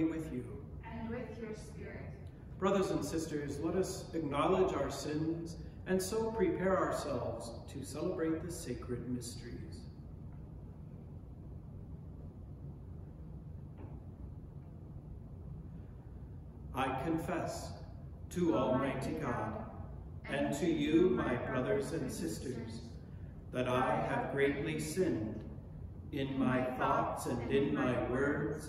be with you. And with your spirit. Brothers and sisters, let us acknowledge our sins and so prepare ourselves to celebrate the sacred mysteries. I confess to Almighty God and to you, my brothers and sisters, that I have greatly sinned in my thoughts and in my words,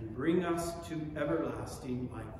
and bring us to everlasting life.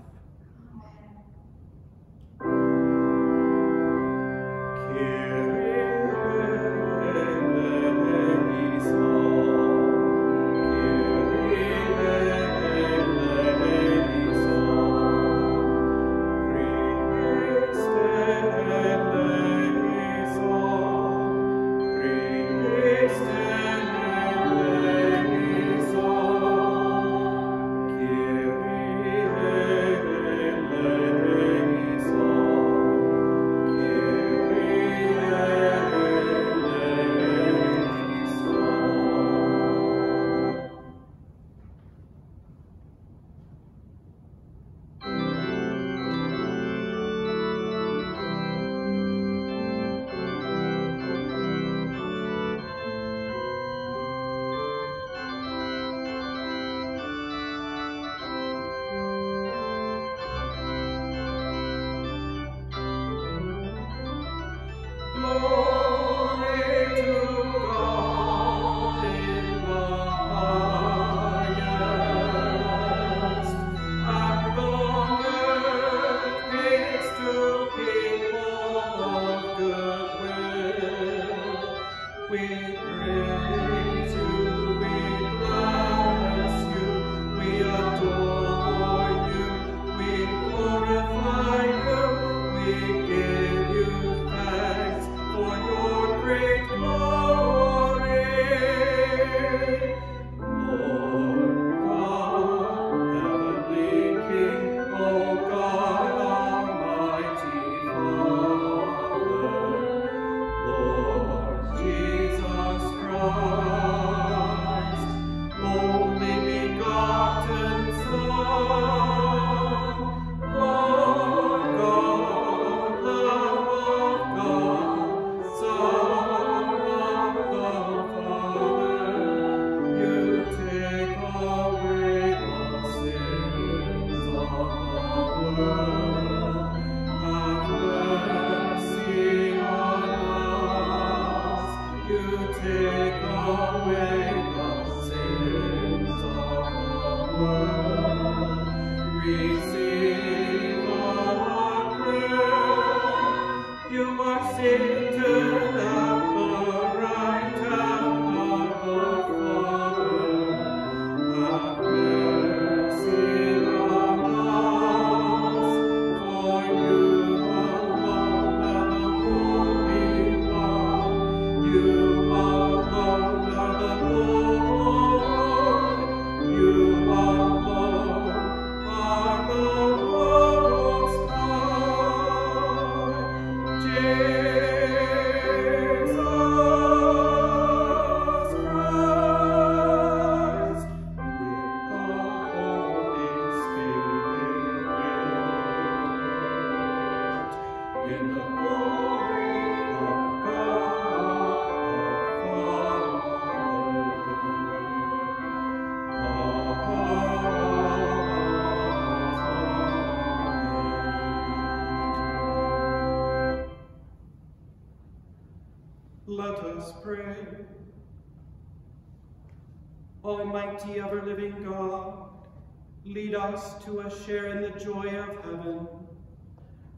Almighty,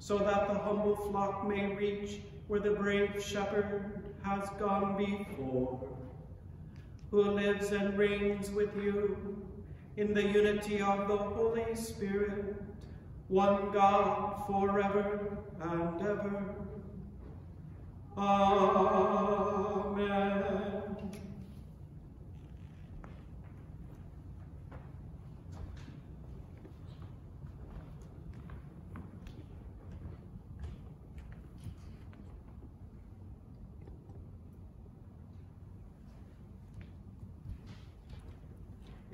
so that the humble flock may reach where the brave shepherd has gone before. who lives and reigns with you in the unity of the Holy Spirit, one God forever and ever. Amen.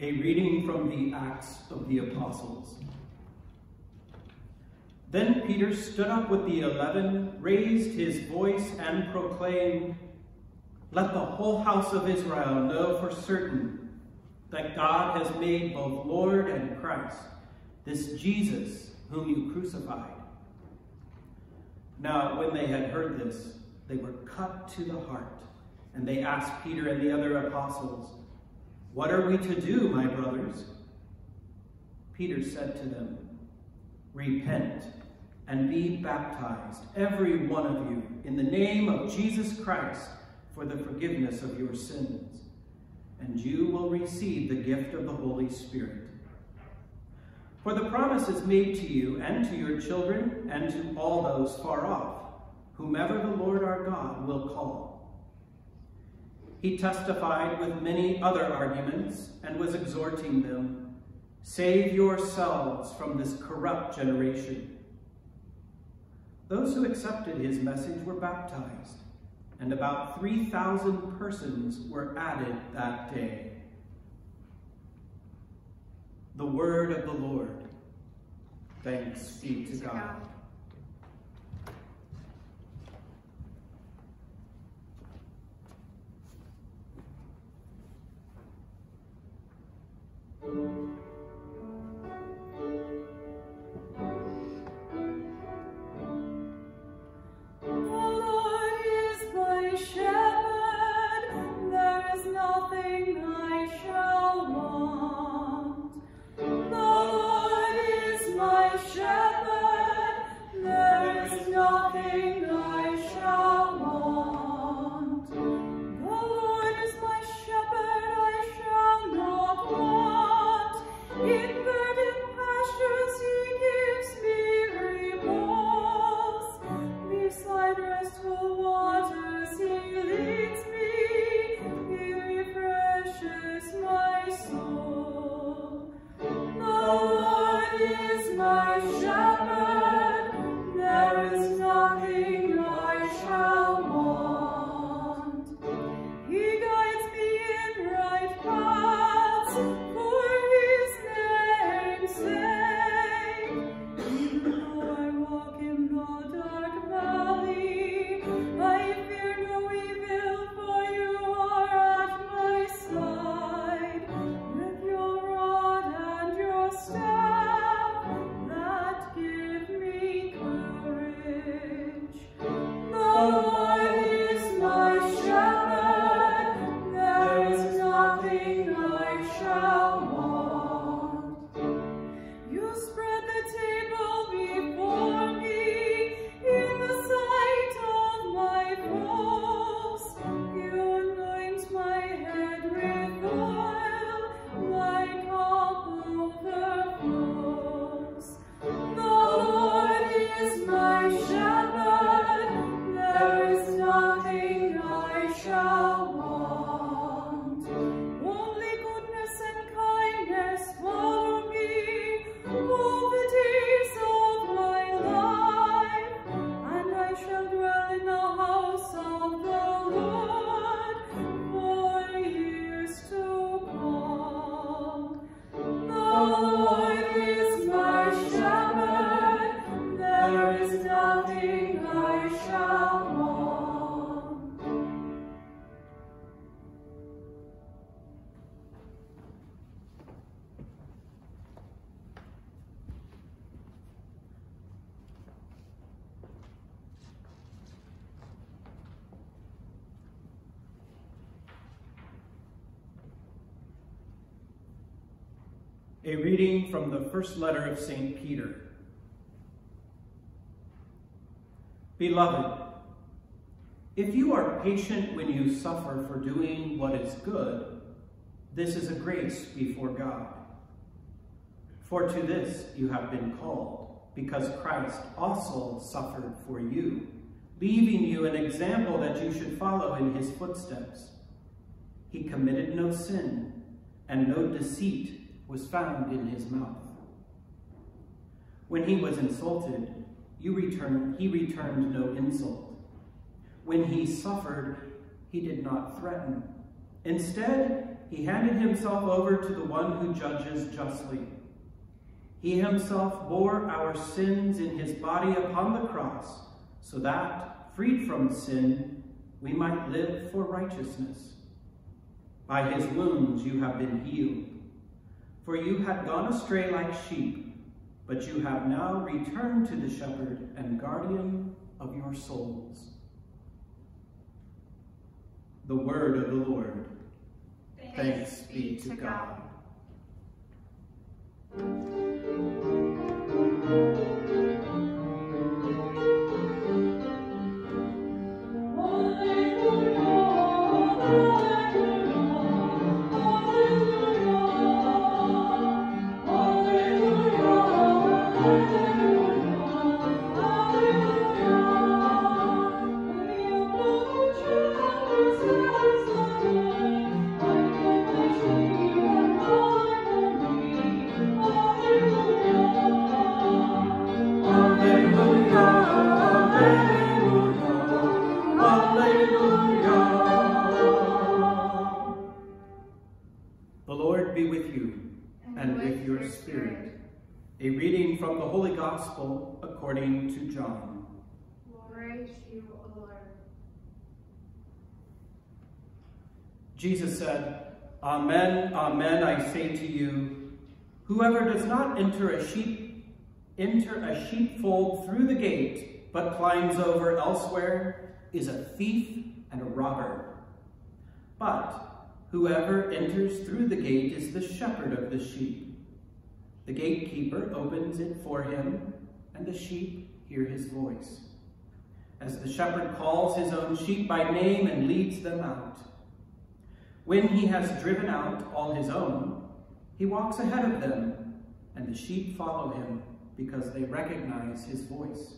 A reading from the Acts of the Apostles. Then Peter stood up with the eleven, raised his voice, and proclaimed, Let the whole house of Israel know for certain that God has made both Lord and Christ, this Jesus whom you crucified. Now, when they had heard this, they were cut to the heart, and they asked Peter and the other apostles, what are we to do, my brothers? Peter said to them, Repent and be baptized, every one of you, in the name of Jesus Christ for the forgiveness of your sins, and you will receive the gift of the Holy Spirit. For the promise is made to you and to your children and to all those far off, whomever the Lord our God will call. He testified with many other arguments and was exhorting them, Save yourselves from this corrupt generation. Those who accepted his message were baptized, and about 3,000 persons were added that day. The word of the Lord. Thanks be to God. From the first letter of St. Peter. Beloved, if you are patient when you suffer for doing what is good, This is a grace before God. For to this you have been called, because Christ also suffered for you, leaving you an example that you should follow in his footsteps. He committed no sin, and no deceit was found in his mouth. When he was insulted, you returned, he returned no insult. When he suffered, he did not threaten. Instead, he handed himself over to the one who judges justly. He himself bore our sins in his body upon the cross, so that, freed from sin, we might live for righteousness. By his wounds you have been healed. For you had gone astray like sheep, but you have now returned to the shepherd and guardian of your souls. The word of the Lord. Thanks be to God. The to. Jesus said, Amen, amen, I say to you, whoever does not enter a sheep enter a sheepfold through the gate, but climbs over elsewhere, is a thief and a robber. But whoever enters through the gate is the shepherd of the sheep. The gatekeeper opens it for him, and the sheep hear his voice. As the shepherd calls his own sheep by name and leads them out. When he has driven out all his own, he walks ahead of them, and the sheep follow him because they recognize his voice.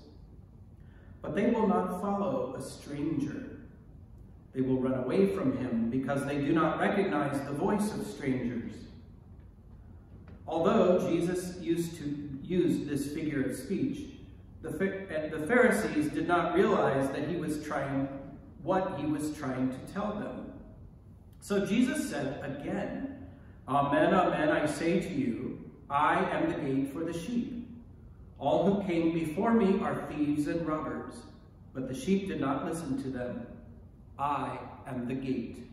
But they will not follow a stranger. They will run away from him because they do not recognize the voice of strangers. Although Jesus used to use this figure of speech, the, the Pharisees did not realize that he was trying what he was trying to tell them. So Jesus said again, Amen, amen, I say to you, I am the gate for the sheep. All who came before me are thieves and robbers, but the sheep did not listen to them. I am the gate.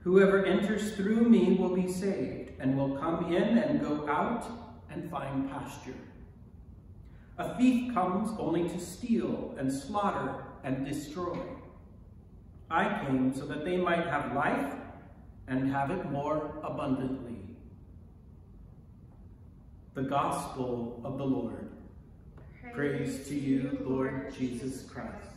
Whoever enters through me will be saved, and will come in and go out and find pasture. A thief comes only to steal and slaughter and destroy. I came so that they might have life and have it more abundantly. The Gospel of the Lord. Praise to you, Lord Jesus Christ.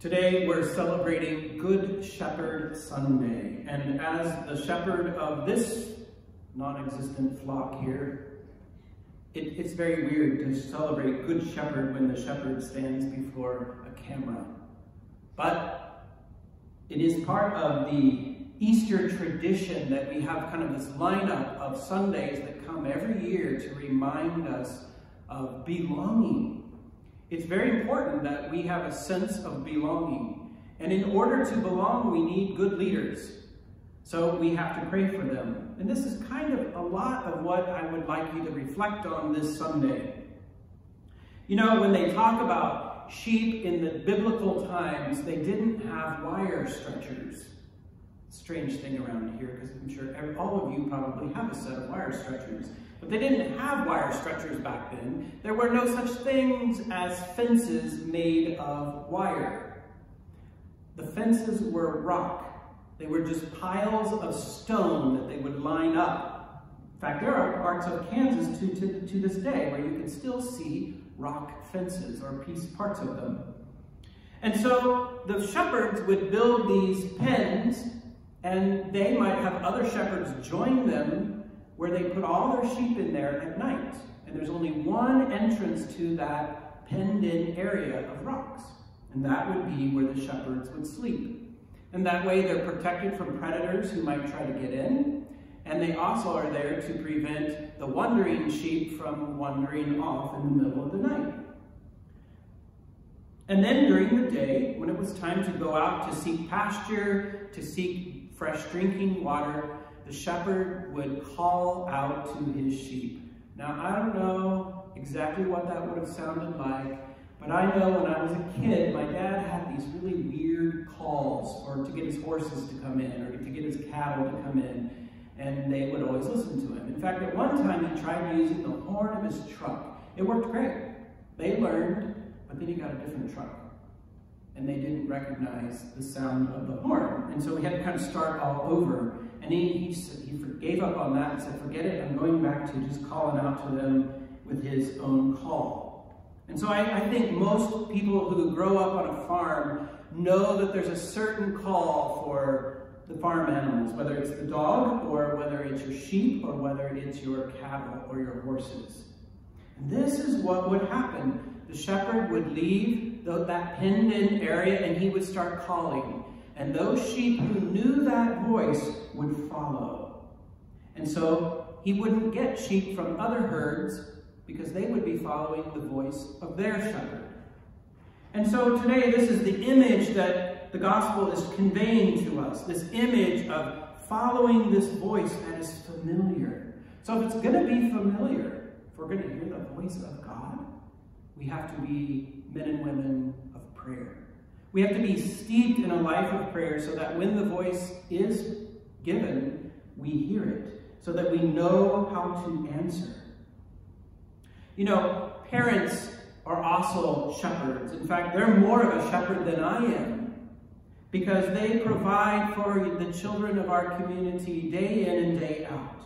Today we're celebrating Good Shepherd Sunday, and as the shepherd of this non-existent flock here, it, it's very weird to celebrate Good Shepherd when the shepherd stands before a camera. But it is part of the Easter tradition that we have kind of this lineup of Sundays that come every year to remind us of belonging it's very important that we have a sense of belonging. And in order to belong, we need good leaders. So we have to pray for them. And this is kind of a lot of what I would like you to reflect on this Sunday. You know, when they talk about sheep in the biblical times, they didn't have wire stretchers. Strange thing around here, because I'm sure all of you probably have a set of wire stretchers. But they didn't have wire stretchers back then. There were no such things as fences made of wire. The fences were rock. They were just piles of stone that they would line up. In fact, there are parts of Kansas to, to, to this day where you can still see rock fences or piece parts of them. And so the shepherds would build these pens, and they might have other shepherds join them where they put all their sheep in there at night. And there's only one entrance to that penned in area of rocks. And that would be where the shepherds would sleep. And that way they're protected from predators who might try to get in. And they also are there to prevent the wandering sheep from wandering off in the middle of the night. And then during the day, when it was time to go out to seek pasture, to seek fresh drinking water, the shepherd would call out to his sheep. Now, I don't know exactly what that would have sounded like, but I know when I was a kid, my dad had these really weird calls or to get his horses to come in or to get his cattle to come in, and they would always listen to him. In fact, at one time he tried using the horn of his truck. It worked great. They learned but then he got a different truck. And they didn't recognize the sound of the horn. And so we had to kind of start all over. He, he gave up on that and said, forget it, I'm going back to just calling out to them with his own call. And so I, I think most people who grow up on a farm know that there's a certain call for the farm animals, whether it's the dog or whether it's your sheep or whether it's your cattle or your horses. And this is what would happen the shepherd would leave the, that penned in area and he would start calling. And those sheep who knew that voice would follow. And so he wouldn't get sheep from other herds because they would be following the voice of their shepherd. And so today, this is the image that the gospel is conveying to us this image of following this voice that is familiar. So, if it's going to be familiar, if we're going to hear the voice of God, we have to be men and women of prayer. We have to be steeped in a life of prayer so that when the voice is given, we hear it, so that we know how to answer. You know, parents are also shepherds. In fact, they're more of a shepherd than I am because they provide for the children of our community day in and day out.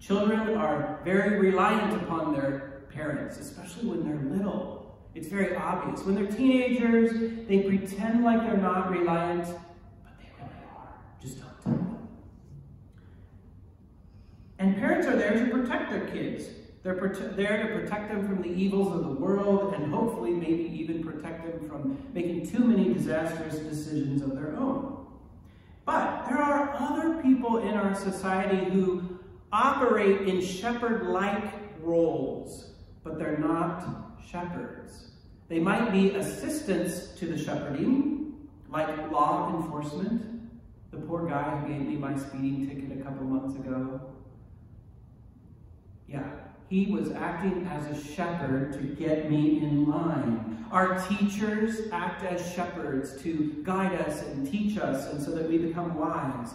Children are very reliant upon their parents, especially when they're little. It's very obvious. When they're teenagers, they pretend like they're not reliant, but they really are. Just don't tell them. And parents are there to protect their kids. They're there to protect them from the evils of the world and hopefully maybe even protect them from making too many disastrous decisions of their own. But there are other people in our society who operate in shepherd-like roles but they're not shepherds. They might be assistants to the shepherding, like law enforcement. The poor guy who gave me my speeding ticket a couple months ago. Yeah, he was acting as a shepherd to get me in line. Our teachers act as shepherds to guide us and teach us and so that we become wise.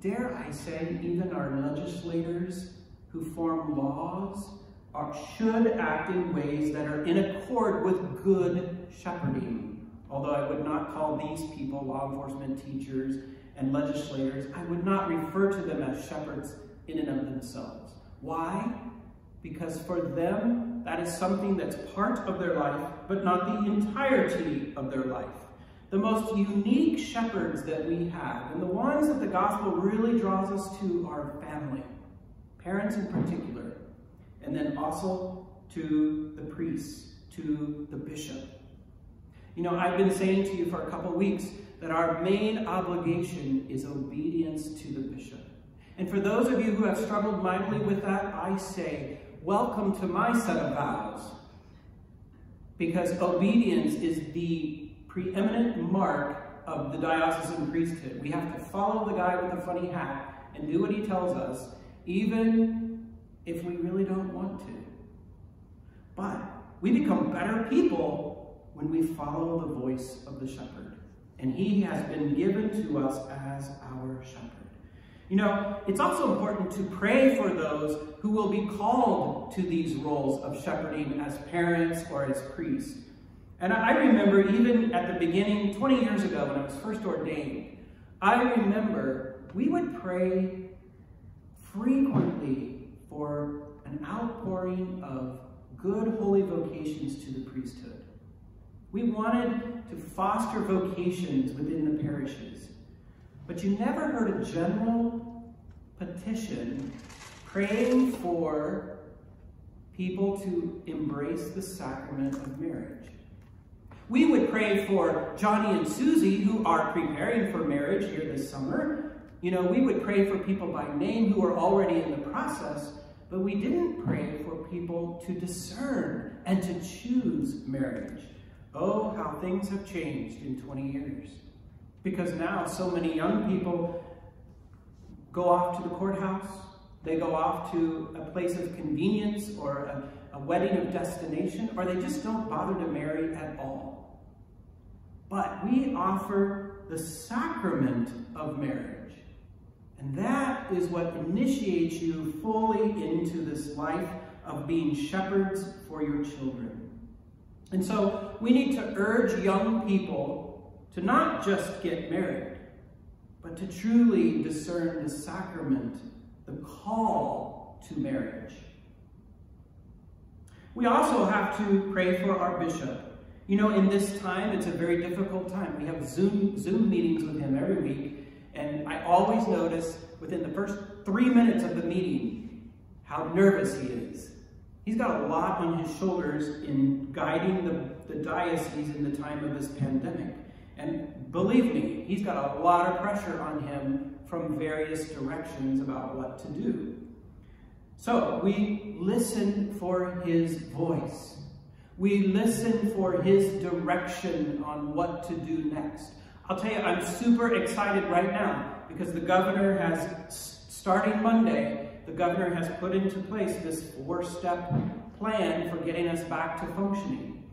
Dare I say, even our legislators who form laws are, should act in ways that are in accord with good shepherding. Although I would not call these people, law enforcement teachers and legislators, I would not refer to them as shepherds in and of themselves. Why? Because for them, that is something that's part of their life, but not the entirety of their life. The most unique shepherds that we have, and the ones that the gospel really draws us to, are family, parents in particular and then also to the priests, to the bishop. You know, I've been saying to you for a couple weeks that our main obligation is obedience to the bishop. And for those of you who have struggled mightily with that, I say, welcome to my set of vows. Because obedience is the preeminent mark of the diocesan priesthood. We have to follow the guy with the funny hat and do what he tells us, even if we really don't want to. But we become better people when we follow the voice of the shepherd. And he has been given to us as our shepherd. You know, it's also important to pray for those who will be called to these roles of shepherding as parents or as priests. And I remember even at the beginning, 20 years ago when I was first ordained, I remember we would pray frequently for an outpouring of good holy vocations to the priesthood. We wanted to foster vocations within the parishes. But you never heard a general petition praying for people to embrace the sacrament of marriage. We would pray for Johnny and Susie, who are preparing for marriage here this summer. You know, we would pray for people by name who are already in the process, but we didn't pray for people to discern and to choose marriage. Oh, how things have changed in 20 years. Because now so many young people go off to the courthouse, they go off to a place of convenience or a, a wedding of destination, or they just don't bother to marry at all. But we offer the sacrament of marriage. And that is what initiates you fully into this life of being shepherds for your children. And so we need to urge young people to not just get married, but to truly discern the sacrament, the call to marriage. We also have to pray for our bishop. You know, in this time, it's a very difficult time. We have Zoom, Zoom meetings with him every week, and I always notice within the first three minutes of the meeting how nervous he is. He's got a lot on his shoulders in guiding the, the diocese in the time of this pandemic. And believe me, he's got a lot of pressure on him from various directions about what to do. So we listen for his voice. We listen for his direction on what to do next. I'll tell you, I'm super excited right now because the governor has, starting Monday, the governor has put into place this four-step plan for getting us back to functioning.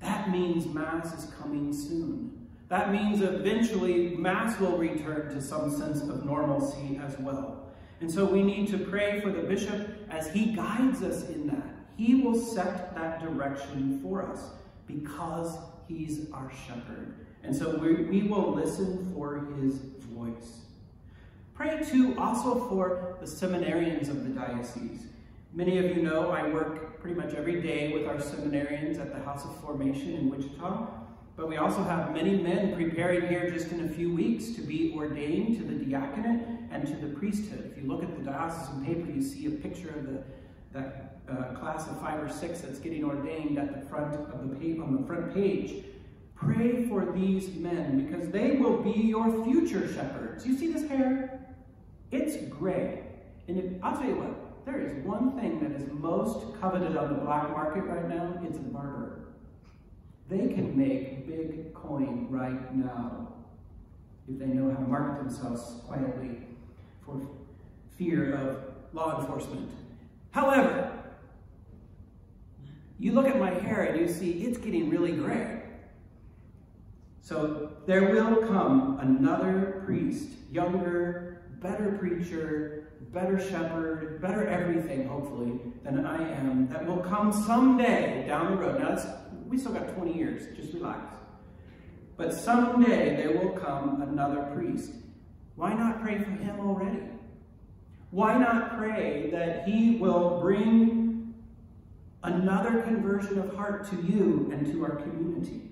That means Mass is coming soon. That means eventually Mass will return to some sense of normalcy as well. And so we need to pray for the bishop as he guides us in that. He will set that direction for us because he's our shepherd. And so we, we will listen for his voice. Pray too also for the seminarians of the diocese. Many of you know I work pretty much every day with our seminarians at the House of Formation in Wichita, but we also have many men preparing here just in a few weeks to be ordained to the diaconate and to the priesthood. If you look at the diocesan paper, you see a picture of the that uh, class of five or six that's getting ordained at the front of the page on the front page. Pray for these men because they will be your future shepherds. You see this hair? It's gray. And if, I'll tell you what, there is one thing that is most coveted on the black market right now, it's a barber. They can make big coin right now if they know how to market themselves quietly for fear of law enforcement. However, you look at my hair and you see it's getting really gray. So there will come another priest, younger, better preacher, better shepherd, better everything, hopefully, than I am, that will come someday down the road. Now, we still got 20 years, just relax. But someday there will come another priest. Why not pray for him already? Why not pray that he will bring another conversion of heart to you and to our community?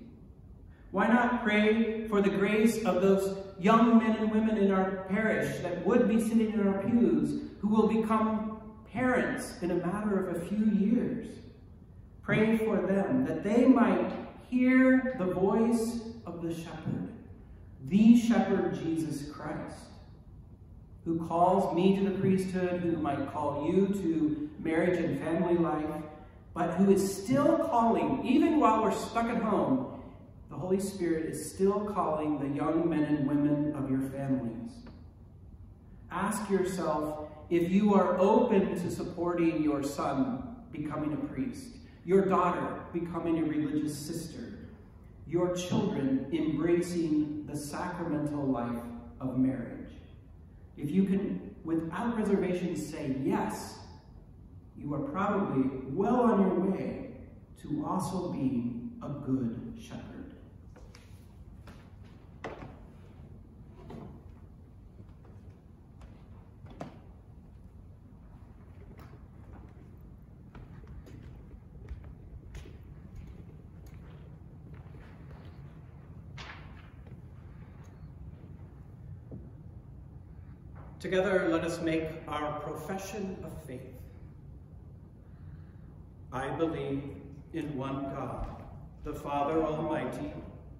Why not pray for the grace of those young men and women in our parish that would be sitting in our pews who will become parents in a matter of a few years? Pray for them that they might hear the voice of the shepherd, the shepherd Jesus Christ, who calls me to the priesthood, who might call you to marriage and family life, but who is still calling, even while we're stuck at home, the Holy Spirit is still calling the young men and women of your families. Ask yourself if you are open to supporting your son becoming a priest, your daughter becoming a religious sister, your children embracing the sacramental life of marriage. If you can, without reservation, say yes, you are probably well on your way to also being a good shepherd. Together, let us make our profession of faith. I believe in one God, the Father Almighty,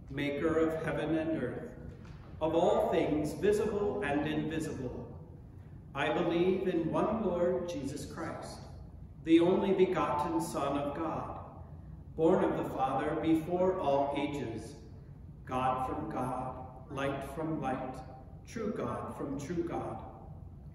maker of heaven and earth, of all things visible and invisible. I believe in one Lord Jesus Christ, the only begotten Son of God, born of the Father before all ages, God from God, light from light, true God from true God,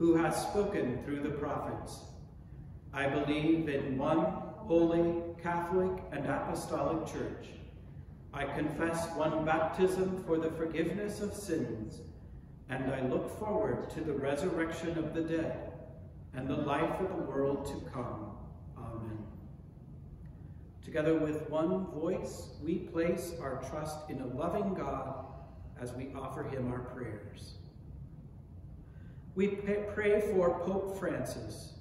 who has spoken through the prophets. I believe in one holy, Catholic, and apostolic church. I confess one baptism for the forgiveness of sins, and I look forward to the resurrection of the dead and the life of the world to come. Amen. Together with one voice, we place our trust in a loving God as we offer him our prayers. We pray for Pope Francis.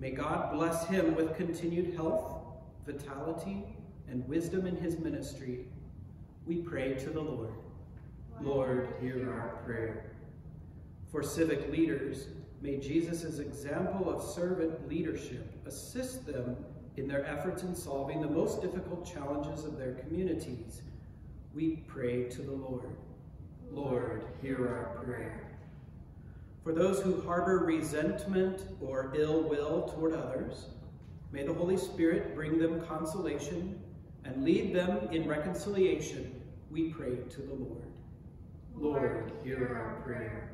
May God bless him with continued health, vitality, and wisdom in his ministry. We pray to the Lord. Lord, hear our prayer. For civic leaders, may Jesus' example of servant leadership assist them in their efforts in solving the most difficult challenges of their communities. We pray to the Lord. Lord, hear our prayer. For those who harbor resentment or ill will toward others, may the Holy Spirit bring them consolation and lead them in reconciliation, we pray to the Lord. Lord, hear our prayer.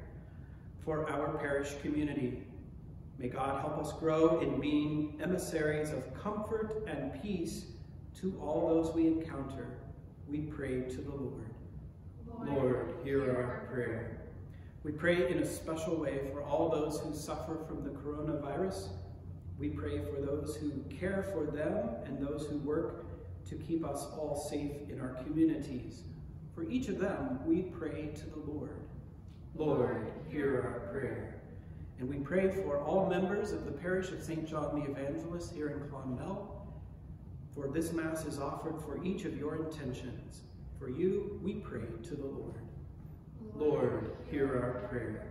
For our parish community, may God help us grow in being emissaries of comfort and peace to all those we encounter. We pray to the Lord. Lord, hear our prayer. We pray in a special way for all those who suffer from the coronavirus. We pray for those who care for them and those who work to keep us all safe in our communities. For each of them, we pray to the Lord. Lord, hear our prayer. And we pray for all members of the parish of St. John the Evangelist here in Clonmel. For this Mass is offered for each of your intentions. For you, we pray to the Lord. Lord, hear our prayer.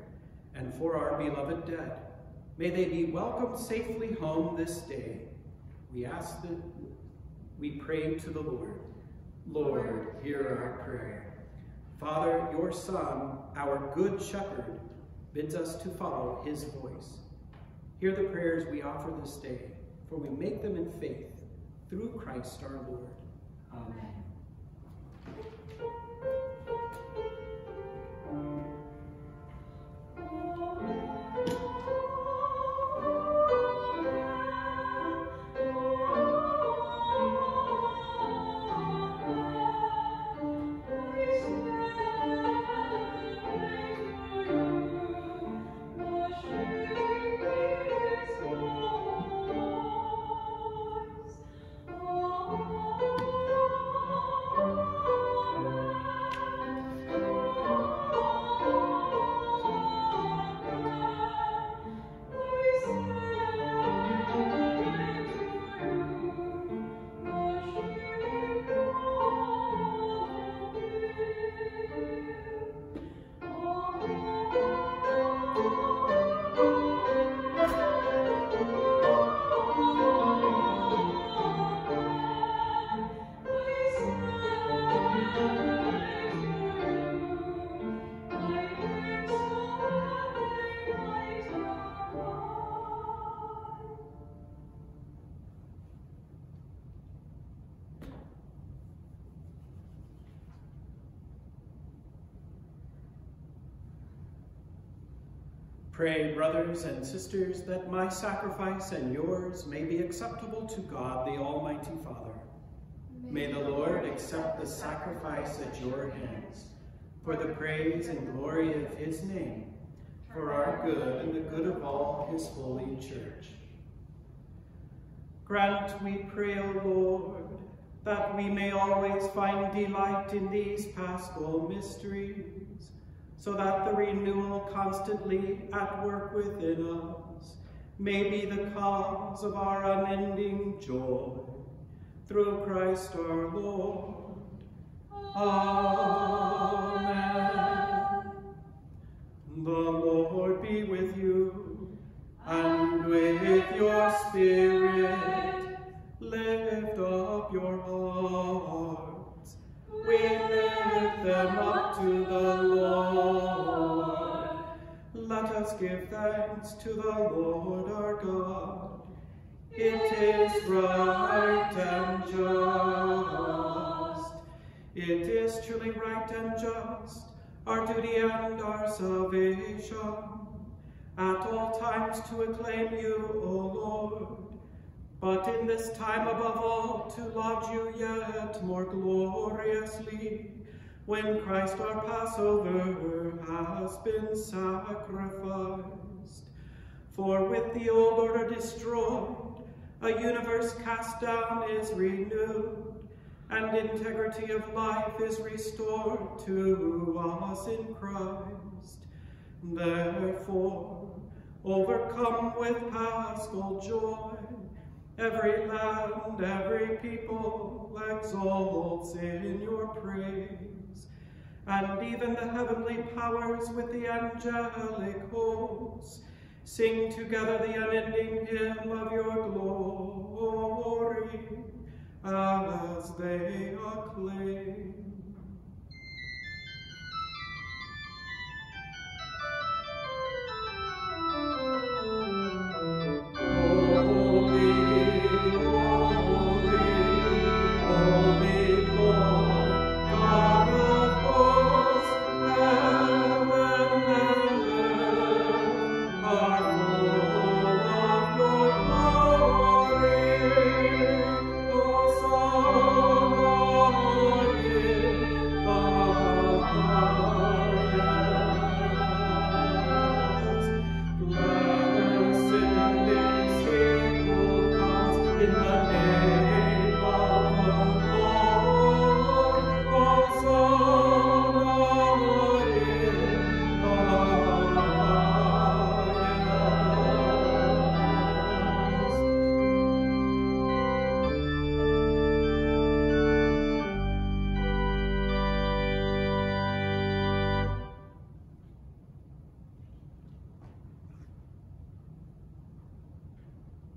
And for our beloved dead, may they be welcomed safely home this day. We ask that we pray to the Lord. Lord, hear our prayer. Father, your Son, our good shepherd, bids us to follow his voice. Hear the prayers we offer this day, for we make them in faith, through Christ our Lord. Amen. Pray, brothers and sisters, that my sacrifice and yours may be acceptable to God, the Almighty Father. May the Lord accept the sacrifice at your hands, for the praise and glory of his name, for our good and the good of all his holy church. Grant, we pray, O Lord, that we may always find delight in these paschal mysteries, so that the renewal constantly at work within us may be the cause of our unending joy. Through Christ our Lord. Amen. The Lord be with you, and with your spirit. Lift up your hearts. We lift them up to the Lord. Let us give thanks to the Lord our God. It is right and just. It is truly right and just, our duty and our salvation, at all times to acclaim you, O Lord, but in this time above all to lodge you yet more gloriously, when Christ our Passover has been sacrificed. For with the old order destroyed, a universe cast down is renewed, and integrity of life is restored to us in Christ. Therefore, overcome with paschal joy, every land, every people exalts in your praise, and even the heavenly powers with the angelic hosts sing together the unending hymn of your glory as they acclaim.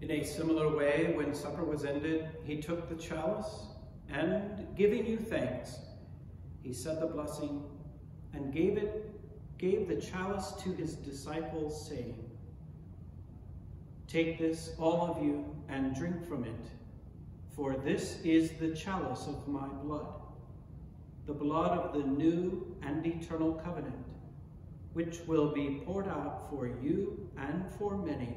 In a similar way, when supper was ended, he took the chalice, and giving you thanks, he said the blessing and gave it gave the chalice to his disciples, saying, Take this, all of you, and drink from it, for this is the chalice of my blood, the blood of the new and eternal covenant, which will be poured out for you and for many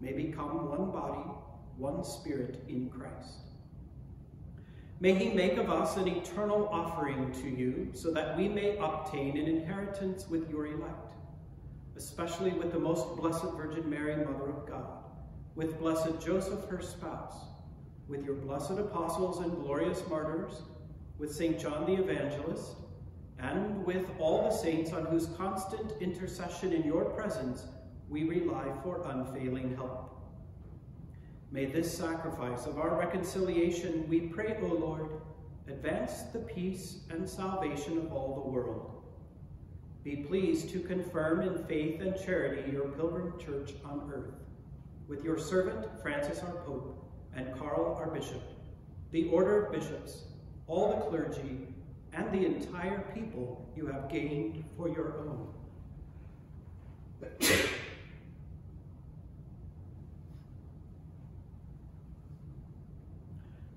may become one body, one spirit in Christ. May he make of us an eternal offering to you, so that we may obtain an inheritance with your elect, especially with the most blessed Virgin Mary, Mother of God, with blessed Joseph, her spouse, with your blessed apostles and glorious martyrs, with St. John the Evangelist, and with all the saints on whose constant intercession in your presence we rely for unfailing help. May this sacrifice of our reconciliation, we pray, O Lord, advance the peace and salvation of all the world. Be pleased to confirm in faith and charity your pilgrim church on earth, with your servant Francis our Pope and Carl our Bishop, the order of bishops, all the clergy, and the entire people you have gained for your own.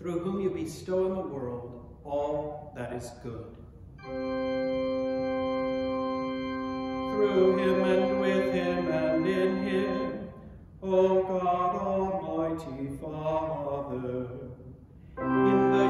through whom you bestow on the world all that is good. Through him and with him and in him, O God, Almighty Father, in the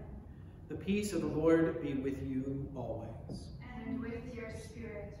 The peace of the Lord be with you always. And with your spirit.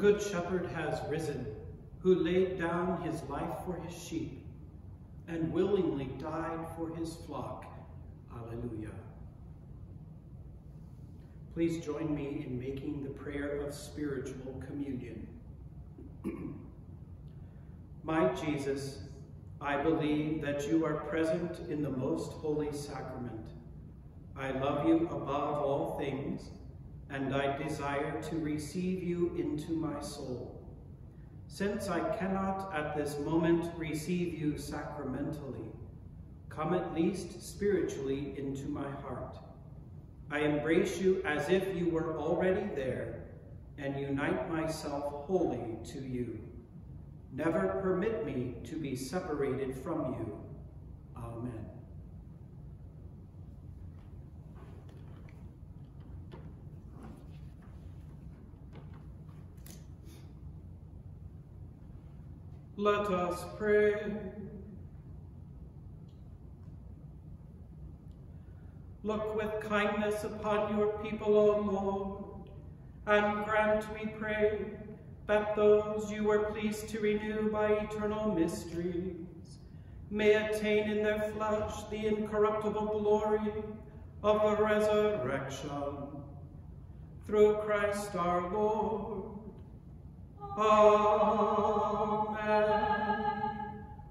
Good shepherd has risen, who laid down his life for his sheep, and willingly died for his flock. Alleluia. Please join me in making the prayer of spiritual communion. My Jesus, I believe that you are present in the most holy sacrament. I love you above all things, and I desire to receive you into my soul. Since I cannot at this moment receive you sacramentally, come at least spiritually into my heart. I embrace you as if you were already there and unite myself wholly to you. Never permit me to be separated from you. Amen. Let us pray. Look with kindness upon your people, O Lord, and grant, we pray, that those you were pleased to renew by eternal mysteries may attain in their flesh the incorruptible glory of the resurrection. Through Christ our Lord. Amen.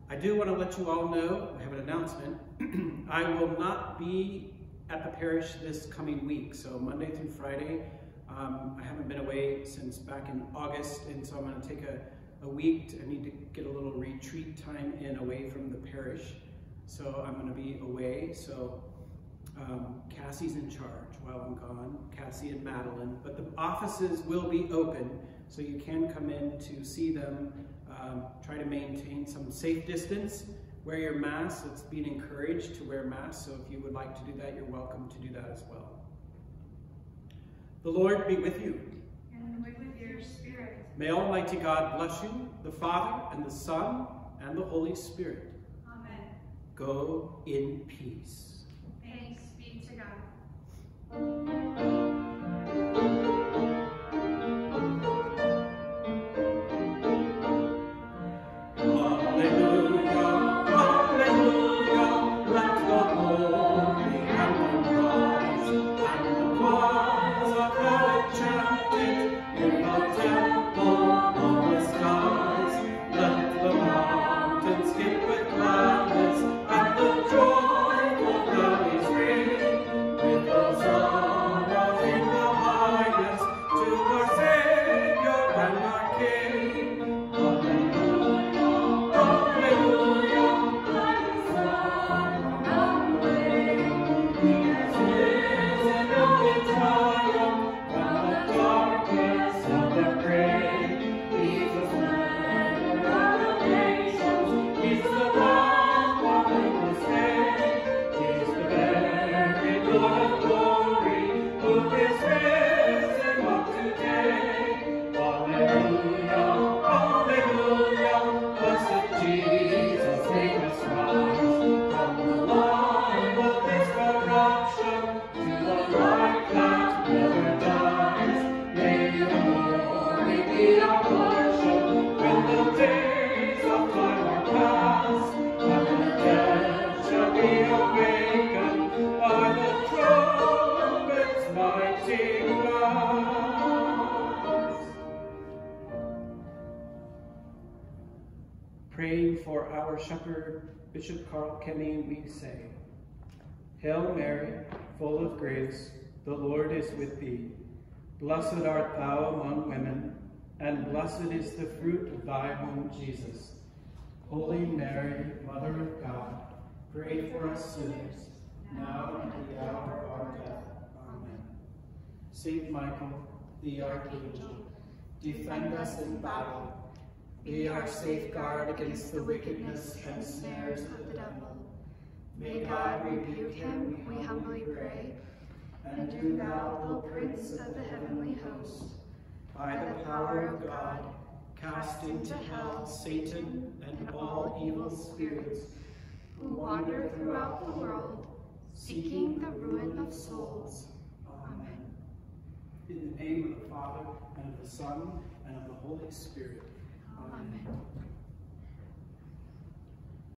I do want to let you all know, I have an announcement. I will not be at the parish this coming week, so Monday through Friday. Um, I haven't been away since back in August, and so I'm going to take a, a week. To, I need to get a little retreat time in away from the parish. So I'm going to be away. So um, Cassie's in charge while I'm gone, Cassie and Madeline. But the offices will be open, so you can come in to see them. Um, try to maintain some safe distance. Wear your mask. It's being encouraged to wear masks, so if you would like to do that, you're welcome to do that as well. The Lord be with you. And with your spirit. May Almighty God bless you, the Father, and the Son, and the Holy Spirit. Amen. Go in peace. Thanks be to God. Carl Kenny, we say, Hail Mary, full of grace, the Lord is with thee. Blessed art thou among women, and blessed is the fruit of thy womb, Jesus. Holy Mary, Mother of God, pray for us sinners, now and at the hour of our death. Amen. Saint Michael, the Archangel, defend us in battle. Be our safeguard against the wickedness and snares of the devil. May God rebuke him, we humbly pray. And do thou, O Prince of the heavenly host, by the power of God, cast into hell Satan and all evil spirits who wander throughout the world, seeking the ruin of souls. Amen. In the name of the Father, and of the Son, and of the Holy Spirit. Amen.